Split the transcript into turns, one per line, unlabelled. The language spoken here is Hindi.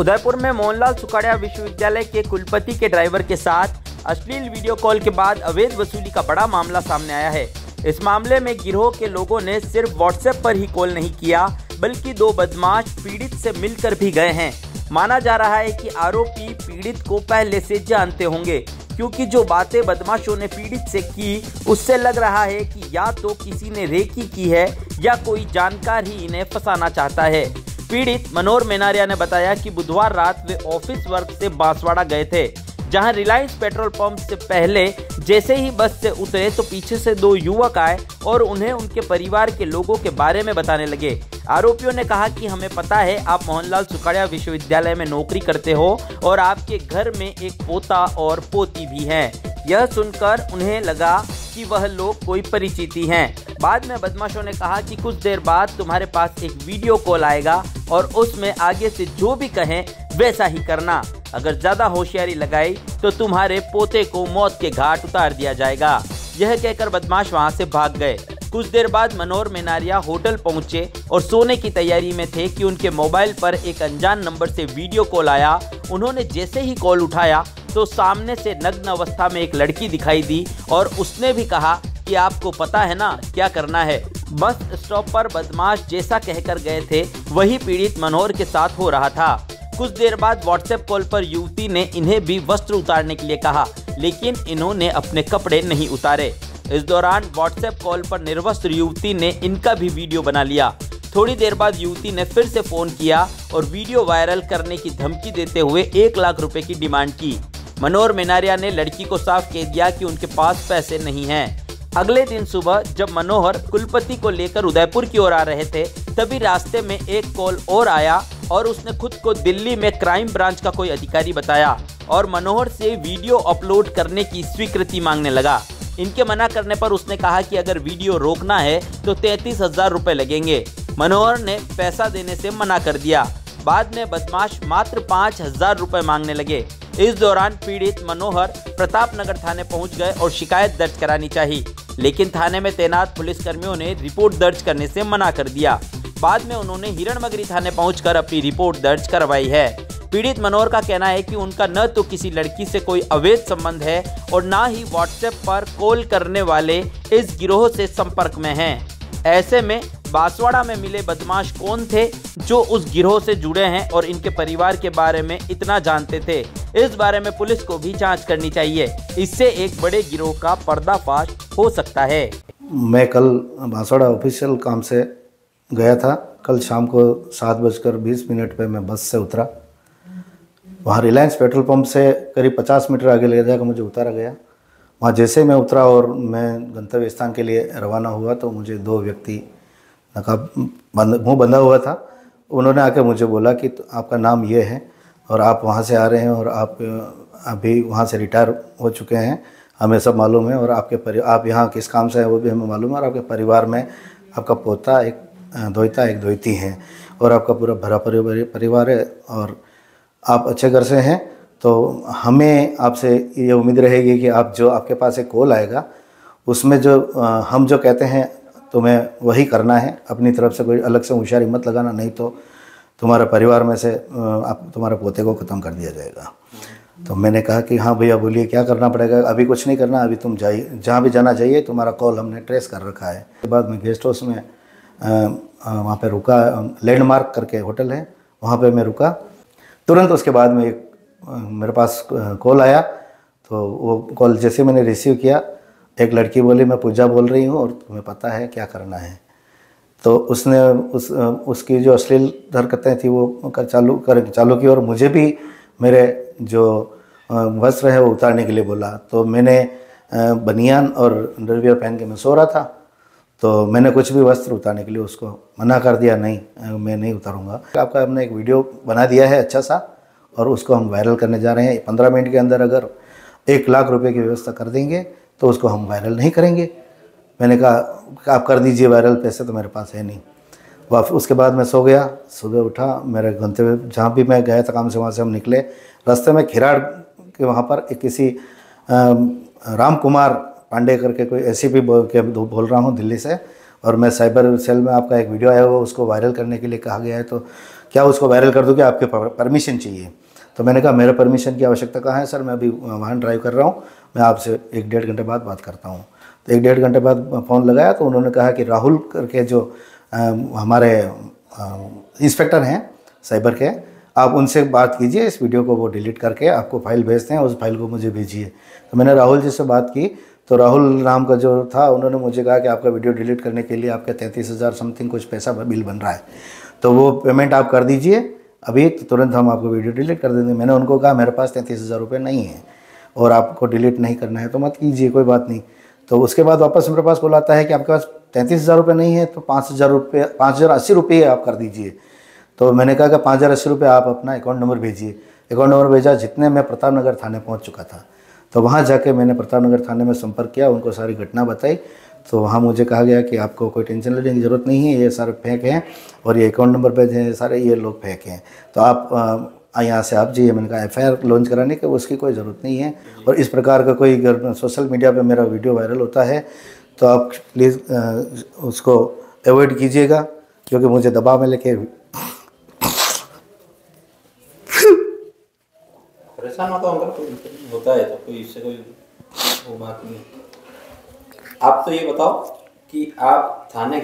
उदयपुर में मोहनलाल सुखाड़िया विश्वविद्यालय के कुलपति के ड्राइवर के साथ अश्लील वीडियो कॉल के बाद अवैध वसूली का बड़ा मामला सामने आया है। इस मामले में गिरोह के लोगों ने सिर्फ़ व्हाट्सएप पर ही कॉल नहीं किया, बल्कि दो बदमाश पीड़ित से मिलकर भी गए हैं। माना जा रहा है कि आरोपी पीड़ित को पहले से जानते होंगे, क्योंकि जो बातें बदमाशों ने पीड़ित से की, उससे लग रहा है कि या तो किसी ने रेकी की है, या कोई जानकार ही इन्हें फंसाना चाहता है। पीड़ित मनोहर मेनारिया ने बताया कि बुधवार रात वे ऑफ़िस वर्क से बांसवाड़ा गए थे, जहाँ रिलायंस पेट्रोल पंप से पहले जैसे ही बस से उतरे तो पीछे से दो युवक आए और उन्हें उनके परिवार के लोगों के बारे में बताने लगे। आरोपियों ने कहा कि हमें पता है आप मोहनलाल सुखाड़िया विश्वविद्यालय में नौकरी करते हो और आपके घर में एक पोता और पोती भी हैं। यह सुनकर उन्हें लगा कि वह लोग कोई परिचिति हैं। बाद में बदमाशों ने कहा कि कुछ देर बाद तुम्हारे पास एक वीडियो कॉल आएगा और उसमें आगे से जो भी कहें, वैसा ही करना। अगर ज़्यादा होशियारी लगाई तो तुम्हारे पोते को मौत के घाट उतार दिया जाएगा। यह कहकर बदमाश वहाँ से भाग गए। कुछ देर बाद मनोहर मेनारिया होटल पहुँचे और सोने की तैयारी में थे कि उनके मोबाइल पर एक अनजान नंबर से वीडियो कॉल आया। उन्होंने जैसे ही कॉल उठाया तो सामने से नग्न अवस्था में एक लड़की दिखाई दी और उसने भी कहा कि आपको पता है ना क्या करना है। बस स्टॉप पर बदमाश जैसा कहकर गए थे, वही पीड़ित मनोहर के साथ हो रहा था। कुछ देर बाद व्हाट्सएप कॉल पर युवती ने इन्हें भी वस्त्र उतारने के लिए कहा, लेकिन इन्होंने अपने कपड़े नहीं उतारे। इस दौरान व्हाट्सएप कॉल पर निर्वस्त्र युवती ने इनका भी वीडियो बना लिया। थोड़ी देर बाद युवती ने फिर से फ़ोन किया और वीडियो वायरल करने की धमकी देते हुए एक लाख रुपए की डिमांड की। मनोहर मेनारिया ने लड़की को साफ़ कह दिया कि उनके पास पैसे नहीं हैं। अगले दिन सुबह जब मनोहर कुलपति को लेकर उदयपुर की ओर आ रहे थे, तभी रास्ते में एक कॉल और आया और उसने खुद को दिल्ली में क्राइम ब्रांच का कोई अधिकारी बताया और मनोहर से वीडियो अपलोड करने की स्वीकृति मांगने लगा। इनके मना करने पर उसने कहा कि अगर वीडियो रोकना है तो तैतीस हज़ार रुपए लगेंगे। मनोहर ने पैसा देने से मना कर दिया। बाद में बदमाश मात्र पाँच हज़ार रुपए मांगने लगे। इस दौरान पीड़ित मनोहर प्रताप नगर थाने पहुँच गए और शिकायत दर्ज करानी चाहिए लेकिन थाने में तैनात पुलिसकर्मियों ने रिपोर्ट दर्ज करने से मना कर दिया। बाद में उन्होंने हिरणमगरी थाने पहुंचकर अपनी रिपोर्ट दर्ज करवाई है। पीड़ित मनोहर का कहना है कि उनका न तो किसी लड़की से कोई अवैध संबंध है और न ही व्हाट्सएप पर कॉल करने वाले इस गिरोह से संपर्क में हैं। ऐसे में बांसवाड़ा में मिले बदमाश कौन थे जो उस गिरोह से जुड़े हैं और इनके परिवार के बारे में इतना जानते थे? इस बारे में पुलिस को भी जाँच करनी चाहिए। इससे एक बड़े गिरोह का पर्दाफाश हो सकता है।
मैं कल बांसवाड़ा ऑफिशियल काम से गया था। कल शाम को सात बजकर बीस मिनट पे मैं बस से उतरा। वहाँ रिलायंस पेट्रोल पंप से करीब पचास मीटर आगे ले जाकर मुझे उतारा गया। वहाँ जैसे मैं उतरा और मैं गंतव्य स्थान के लिए रवाना हुआ तो मुझे दो व्यक्ति नकाब बंद मुँह बंधा हुआ था। उन्होंने आके मुझे बोला कि तो आपका नाम ये है। और आप वहाँ से आ रहे हैं और आप अभी वहाँ से रिटायर हो चुके हैं, हमें सब मालूम है और आपके परि, आप यहाँ किस काम से हैं वो भी हमें मालूम है और आपके परिवार में आपका पोता एक द्वैता एक द्वैती हैं और आपका पूरा भरा परिवार है और आप अच्छे घर से हैं तो हमें आपसे ये उम्मीद रहेगी कि आप जो आपके पास एक कॉल आएगा, उसमें जो हम जो कहते हैं तुम्हें वही करना है, अपनी तरफ़ से कोई अलग से होशियारी मत लगाना, नहीं तो तुम्हारे परिवार में से आप, तुम्हारे पोते को ख़त्म कर दिया जाएगा। तो मैंने कहा कि हाँ भैया, बोलिए क्या करना पड़ेगा? अभी कुछ नहीं करना, अभी तुम जाइए, जहाँ भी जाना चाहिए, तुम्हारा कॉल हमने ट्रेस कर रखा है। उसके बाद में गेस्ट हाउस में वहाँ पे रुका लैंडमार्क करके होटल है, वहाँ पे मैं रुका। तुरंत उसके बाद में एक मेरे पास कॉल आया तो वो कॉल जैसे मैंने रिसीव किया, एक लड़की बोली, मैं पूजा बोल रही हूँ और तुम्हें पता है क्या करना है। तो उसने उस उसकी जो अश्लील हरकतें थी, वो कर चालू कर चालू की और मुझे भी मेरे जो वस्त्र है वो उतारने के लिए बोला। तो मैंने बनियान और अंडरवियर पहन के मैं सो रहा था। तो मैंने कुछ भी वस्त्र उतारने के लिए उसको मना कर दिया, नहीं मैं नहीं उतारूँगा। आपका हमने एक वीडियो बना दिया है अच्छा सा, और उसको हम वायरल करने जा रहे हैं। पंद्रह मिनट के अंदर अगर एक लाख रुपए की व्यवस्था कर देंगे तो उसको हम वायरल नहीं करेंगे। मैंने कहा, आप कर दीजिए वायरल पैसे तो मेरे पास है नहीं। वाफ, उसके बाद मैं सो गया, सुबह उठा, मेरे गंतव्य, जहाँ भी मैं गया था काम से, वहाँ से हम निकले। रास्ते में खिराड़ के वहाँ पर एक किसी राम कुमार पांडे करके कोई ऐसी भी बोल के बोल रहा हूँ दिल्ली से, और मैं साइबर सेल में आपका एक वीडियो आया हुआ, उसको वायरल करने के लिए कहा गया है तो क्या उसको वायरल कर दूँ कि आपके परमिशन चाहिए। तो मैंने कहा, मेरे परमिशन की आवश्यकता कहाँ है, सर? मैं अभी वाहन ड्राइव कर रहा हूँ, मैं आपसे एक डेढ़ घंटे बाद बात करता हूँ। तो एक डेढ़ घंटे बाद फ़ोन लगाया तो उन्होंने कहा कि राहुल करके जो आ, हमारे इंस्पेक्टर हैं साइबर के आप उनसे बात कीजिए इस वीडियो को वो डिलीट करके आपको फ़ाइल भेजते हैं उस फ़ाइल को मुझे भेजिए। तो मैंने राहुल जी से बात की तो राहुल नाम का जो था उन्होंने मुझे कहा कि आपका वीडियो डिलीट करने के लिए आपका तैंतीस हज़ार समथिंग कुछ पैसा बिल बन रहा है। तो वो पेमेंट आप कर दीजिए अभी तो तुरंत हम आपको वीडियो डिलीट कर देंगे। मैंने उनको कहा मेरे पास तैंतीस हज़ार रुपये नहीं है और आपको डिलीट नहीं करना है तो मत कीजिए कोई बात नहीं। तो उसके बाद वापस मेरे पास कॉल आता है कि आपके पास तैंतीस हज़ार रुपये नहीं है तो पाँच हज़ार रुपये, पाँच हज़ार अस्सी रुपये आप कर दीजिए। तो मैंने कहा कि पाँच हज़ार अस्सी रुपये आप अपना अकाउंट नंबर भेजिए। अकाउंट नंबर भेजा जितने मैं प्रताप नगर थाने पहुँच चुका था। तो वहाँ जाके मैंने प्रताप नगर थाने में संपर्क किया, उनको सारी घटना बताई। तो वहाँ मुझे कहा गया कि आपको कोई टेंशन लेने की ज़रूरत नहीं है, ये सारे फेंक हैं और ये अकाउंट नंबर पे हैं, सारे ये लोग फेंक हैं। तो आप यहाँ से आप जाइए मैंने कहा एफ़ लॉन्च कराने के उसकी कोई ज़रूरत नहीं है। और इस प्रकार का कोई सोशल मीडिया पर मेरा वीडियो वायरल होता है तो आप प्लीज़ उसको अवॉइड कीजिएगा, क्योंकि मुझे दबाव में लेके
परेशान होता है तो कोई इससे कोई बात नहीं। आप तो ये बताओ कि आप थाने